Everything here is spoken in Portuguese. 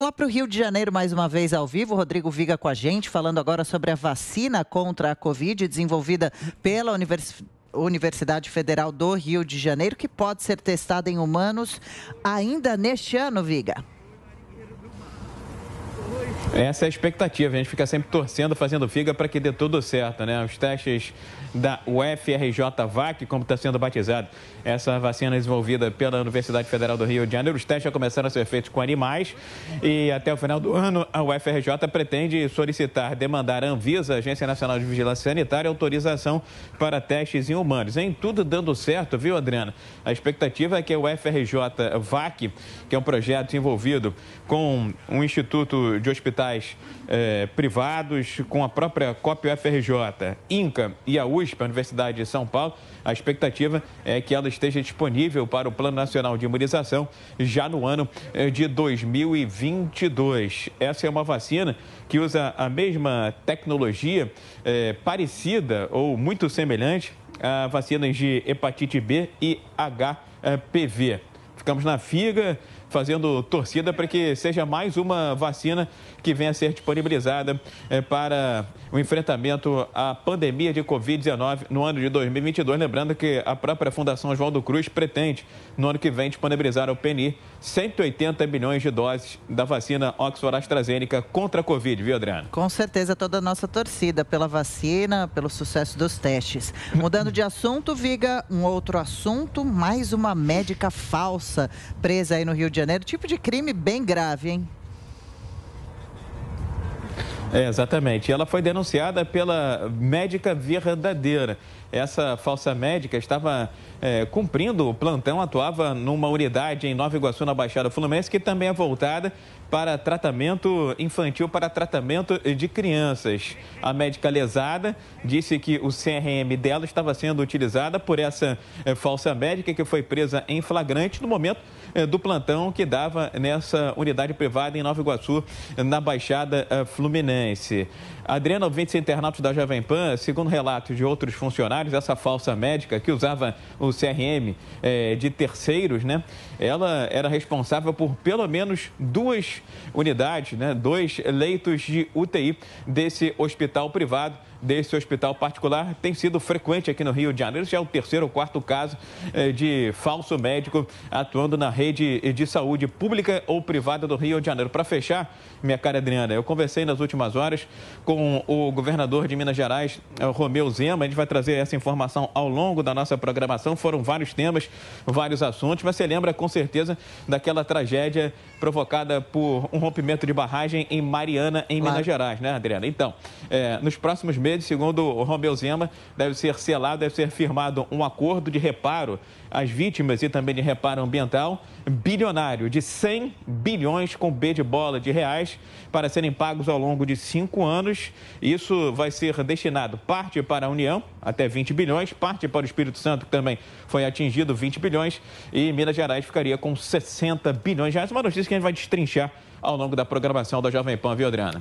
Lá para o Rio de Janeiro, mais uma vez ao vivo, Rodrigo Viga com a gente, falando agora sobre a vacina contra a Covid, desenvolvida pela Univers... Universidade Federal do Rio de Janeiro, que pode ser testada em humanos ainda neste ano, Viga. Essa é a expectativa, a gente fica sempre torcendo, fazendo figa para que dê tudo certo, né? Os testes da UFRJ-VAC, como está sendo batizado, essa vacina desenvolvida pela Universidade Federal do Rio de Janeiro, os testes já começaram a ser feitos com animais e até o final do ano a UFRJ pretende solicitar, demandar à Anvisa, Agência Nacional de Vigilância Sanitária, autorização para testes em humanos. Em tudo dando certo, viu, Adriana? A expectativa é que a UFRJ-VAC, que é um projeto desenvolvido com um instituto de hospitais hospitais eh, privados, com a própria COP UFRJ, INCA e a USP, a Universidade de São Paulo, a expectativa é que ela esteja disponível para o Plano Nacional de Imunização já no ano eh, de 2022. Essa é uma vacina que usa a mesma tecnologia eh, parecida ou muito semelhante a vacinas de hepatite B e HPV. Ficamos na figa fazendo torcida para que seja mais uma vacina que venha a ser disponibilizada é, para o enfrentamento à pandemia de Covid-19 no ano de 2022. Lembrando que a própria Fundação Oswaldo Cruz pretende, no ano que vem, disponibilizar ao PNI 180 milhões de doses da vacina Oxford AstraZeneca contra a Covid, viu, Adriano? Com certeza, toda a nossa torcida pela vacina, pelo sucesso dos testes. Mudando de assunto, Viga, um outro assunto, mais uma médica falsa presa aí no Rio de Janeiro. Tipo de crime bem grave, hein? É, exatamente. Ela foi denunciada pela médica verdadeira. Essa falsa médica estava é, cumprindo o plantão, atuava numa unidade em Nova Iguaçu, na Baixada Fluminense, que também é voltada para tratamento infantil, para tratamento de crianças. A médica lesada disse que o CRM dela estava sendo utilizada por essa é, falsa médica que foi presa em flagrante no momento é, do plantão que dava nessa unidade privada em Nova Iguaçu, na Baixada é, Fluminense. Adriana, ouvintes internautas da Jovem Pan, segundo relatos de outros funcionários, essa falsa médica que usava o CRM é, de terceiros, né? Ela era responsável por pelo menos duas unidades, né? Dois leitos de UTI desse hospital privado desse hospital particular tem sido frequente aqui no Rio de Janeiro. Já é o terceiro ou quarto caso eh, de falso médico atuando na rede de saúde pública ou privada do Rio de Janeiro. Para fechar, minha cara Adriana, eu conversei nas últimas horas com o governador de Minas Gerais, eh, Romeu Zema. A gente vai trazer essa informação ao longo da nossa programação. Foram vários temas, vários assuntos, mas você lembra com certeza daquela tragédia provocada por um rompimento de barragem em Mariana, em claro. Minas Gerais, né, Adriana? Então, é, nos próximos meses, segundo o Romeu Zema, deve ser selado, deve ser firmado um acordo de reparo às vítimas e também de reparo ambiental bilionário de 100 bilhões com B de bola de reais para serem pagos ao longo de cinco anos. Isso vai ser destinado parte para a União, até 20 bilhões, parte para o Espírito Santo, que também foi atingido 20 bilhões, e Minas Gerais ficaria com 60 bilhões de reais. Uma notícia que a gente vai destrinchar ao longo da programação da Jovem Pan, viu, Adriana?